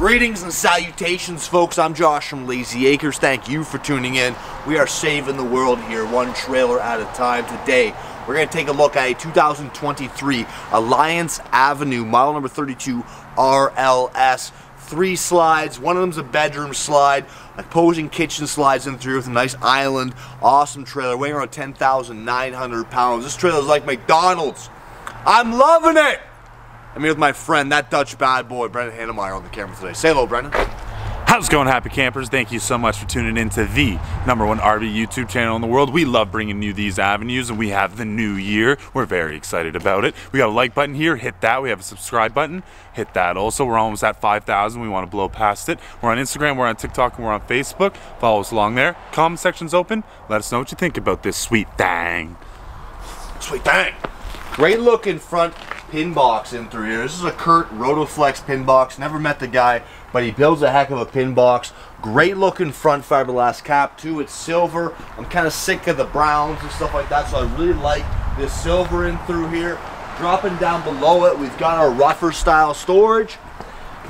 Greetings and salutations, folks. I'm Josh from Layzee Acres. Thank you for tuning in. We are saving the world here, one trailer at a time. Today, we're going to take a look at a 2023 Alliance Avenue model number 32 RLS. Three slides. One of them's a bedroom slide. Opposing kitchen slides in through with a nice island. Awesome trailer, weighing around 10,900 pounds. This trailer is like McDonald's. I'm loving it. I'm here with my friend, that Dutch bad boy, Brendan Hannemeyer on the camera today. Say hello, Brendan. How's it going, happy campers? Thank you so much for tuning in to the number one RV YouTube channel in the world. We love bringing you these avenues, and we have the new year. We're very excited about it. We got a like button here, hit that. We have a subscribe button, hit that also. We're almost at 5,000. We want to blow past it. We're on Instagram, we're on TikTok, and we're on Facebook. Follow us along there. Comment section's open. Let us know what you think about this sweet thing. Sweet thing. Great looking front pin box in through here. This is a Curt Rotoflex pin box. Never met the guy, but he builds a heck of a pin box. Great looking front fiberglass cap too. It's silver. I'm kind of sick of the browns and stuff like that, so I really like this silver in through here. Dropping down below it, we've got our rougher style storage.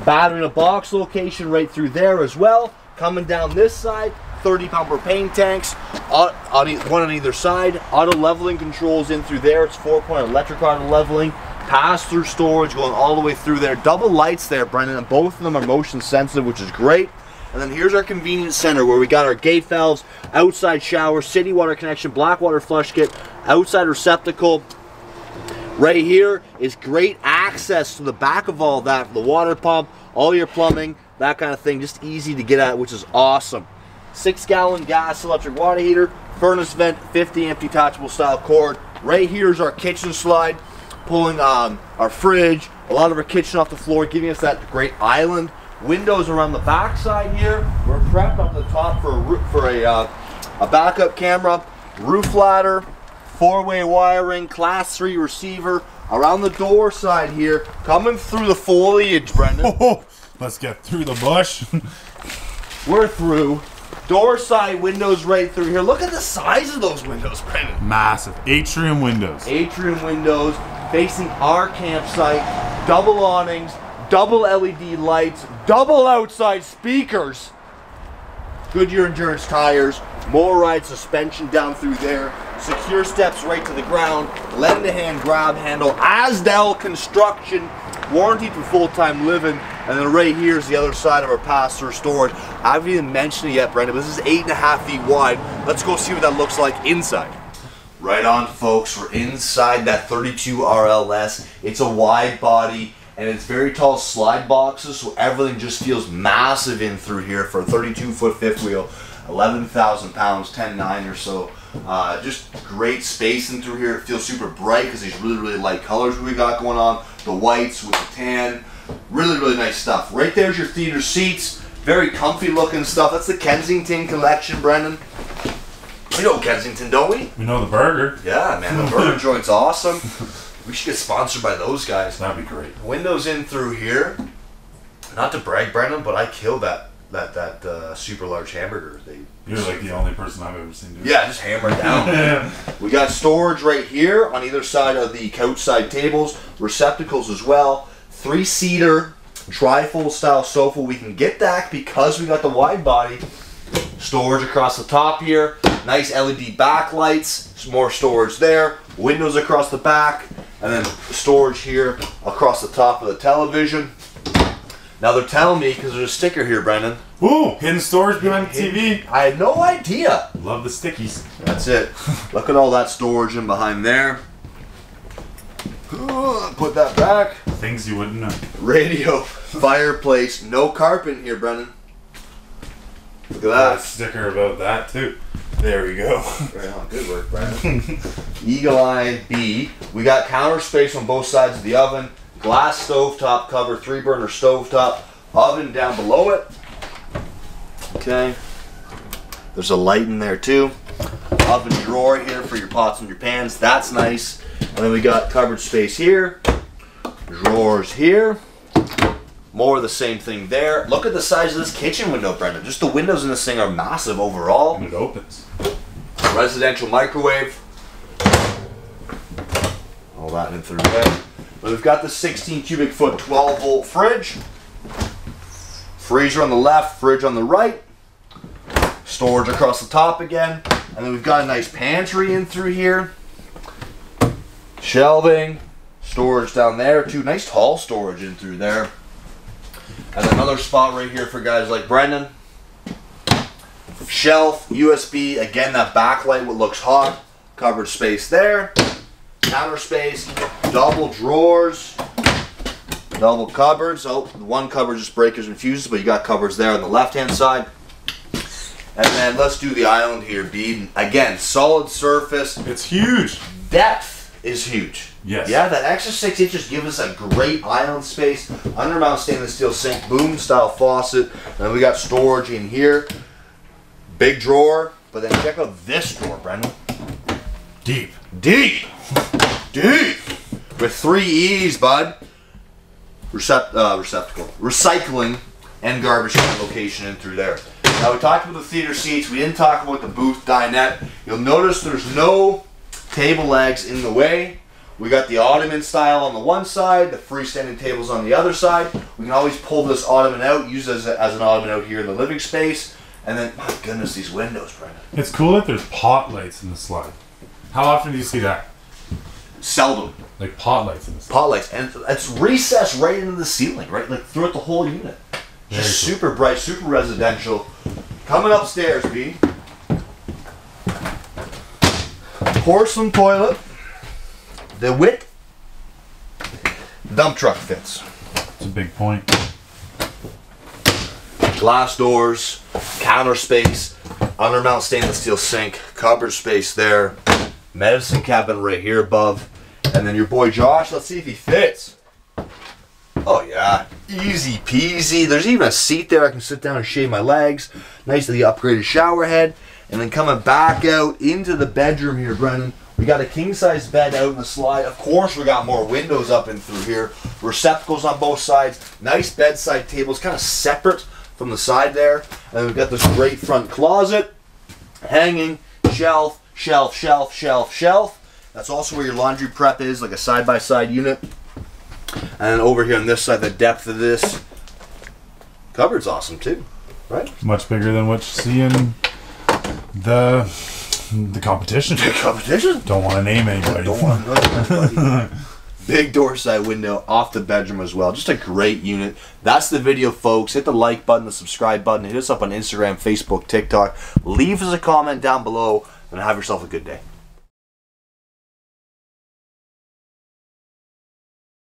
Battery in a box location right through there as well. Coming down this side, 30 pound propane tanks, on, on, one on either side. Auto leveling controls in through there. It's four point electric auto leveling. Pass through storage going all the way through there. Double lights there, Brendan, and both of them are motion sensitive, which is great. And then here's our convenience center where we got our gate valves, outside shower, city water connection, black water flush kit, outside receptacle. Right here is great access to the back of all that, the water pump, all your plumbing, that kind of thing. Just easy to get at, which is awesome. Six gallon gas electric water heater, furnace vent, 50 amp detachable style cord. Right here is our kitchen slide, pulling um, our fridge, a lot of our kitchen off the floor, giving us that great island. Windows around the back side here. We're prepped on the top for a, for a, uh, a backup camera, roof ladder, four-way wiring, class three receiver. Around the door side here, coming through the foliage, Brendan. Oh, let's get through the bush. We're through. Door side windows right through here. Look at the size of those windows, Brendan. Massive atrium windows. Atrium windows facing our campsite. Double awnings, double LED lights, double outside speakers. Goodyear Endurance tires, MORryde suspension down through there, secure steps right to the ground, lend a hand grab handle, Azdel construction, warranted for full-time living, and then right here is the other side of our pass-through storage. I haven't even mentioned it yet, Brenda, but this is eight and a half feet wide. Let's go see what that looks like inside. Right on, folks. We're inside that 32 RLS. It's a wide body and it's very tall slide boxes, so everything just feels massive in through here for a 32 foot fifth wheel, 11,000 pounds, 10.9 or so. Uh, just great space in through here. It feels super bright because these really, really light colors we got going on. The whites with the tan. Really, really nice stuff. Right there's your theater seats. Very comfy looking stuff. That's the Kensington collection, Brendan. We know Kensington, don't we? We know the burger. Yeah, man. The burger joint's awesome. We should get sponsored by those guys. That'd be great. Windows in through here. Not to brag, Brendan, but I killed that that that uh, super large hamburger. They You're like the only person I've ever seen do it. yeah, just hammer it down. we got storage right here on either side of the couch side tables, receptacles as well. Three seater trifold style sofa. We can get that because we got the wide body. Storage across the top here. Nice LED backlights. Some more storage there. Windows across the back. And then storage here across the top of the television. Now they're telling me, because there's a sticker here, Brendan. Ooh, hidden storage behind the TV. I had no idea. Love the stickies. That's it. Look at all that storage in behind there. Put that back. Things you wouldn't know. Radio, fireplace, no carpet here, Brendan. Look at that. sticker about that too. There we go. Right on. Good work, Brendan. Eagle Eye B. We got counter space on both sides of the oven. Glass stovetop cover, three burner stovetop. Oven down below it. Okay. There's a light in there too. Oven drawer here for your pots and your pans. That's nice. And then we got cupboard space here. Drawers here. More of the same thing there. Look at the size of this kitchen window, Brendan. Just the windows in this thing are massive overall. And it opens. Residential microwave. All that in through there. But we've got the 16 cubic foot 12 volt fridge. Freezer on the left, fridge on the right. Storage across the top again. And then we've got a nice pantry in through here. Shelving, storage down there too. Nice tall storage in through there. And another spot right here for guys like Brendan. Shelf, USB, again that backlight what looks hot. Covered space there. Counter space, double drawers, double cupboards. Oh, one cupboard just breakers and fuses, but you got cupboards there on the left hand side. And then let's do the island here, B. Again, solid surface. It's huge. Depth is huge. Yes. Yeah, that extra six inches gives us a great island space. Undermount stainless steel sink, boom style faucet. And then we got storage in here. Big drawer. But then check out this drawer, Brendan. Deep. Deep. Deep. With three E's, bud. Recept, uh, receptacle. Recycling and garbage can location in through there. Now we talked about the theater seats. We didn't talk about the booth dinette. You'll notice there's no table legs in the way. We got the ottoman style on the one side, the freestanding tables on the other side. We can always pull this ottoman out, use it as, a, as an ottoman out here in the living space. And then, my goodness, these windows, Brendan. It's cool that there's pot lights in the slide. How often do you see that? Seldom. Like pot lights in the slide. pot lights, and it's recessed right into the ceiling, right, like throughout the whole unit. Very Just cool. super bright, super residential. Coming upstairs, B. Porcelain toilet. The width. Dump truck fits. It's a big point. Glass doors, counter space, undermount stainless steel sink, cupboard space there, medicine cabinet right here above, and then your boy Josh. Let's see if he fits. Oh yeah, easy peasy. There's even a seat there. I can sit down and shave my legs. Nicely upgraded shower head, and then coming back out into the bedroom here, Brennan. We got a king size bed out in the slide. Of course, we got more windows up and through here. Receptacles on both sides. Nice bedside tables, kind of separate from the side there. And we've got this great front closet, hanging, shelf, shelf, shelf, shelf, shelf. That's also where your laundry prep is, like a side by side unit. And over here on this side, the depth of this cupboard's awesome too, right? Much bigger than what you see in the the competition. The Competition. Don't want to name anybody. Don't want to know anybody. Big door side window off the bedroom as well. Just a great unit. That's the video, folks. Hit the like button, the subscribe button. Hit us up on Instagram, Facebook, TikTok. Leave us a comment down below, and have yourself a good day.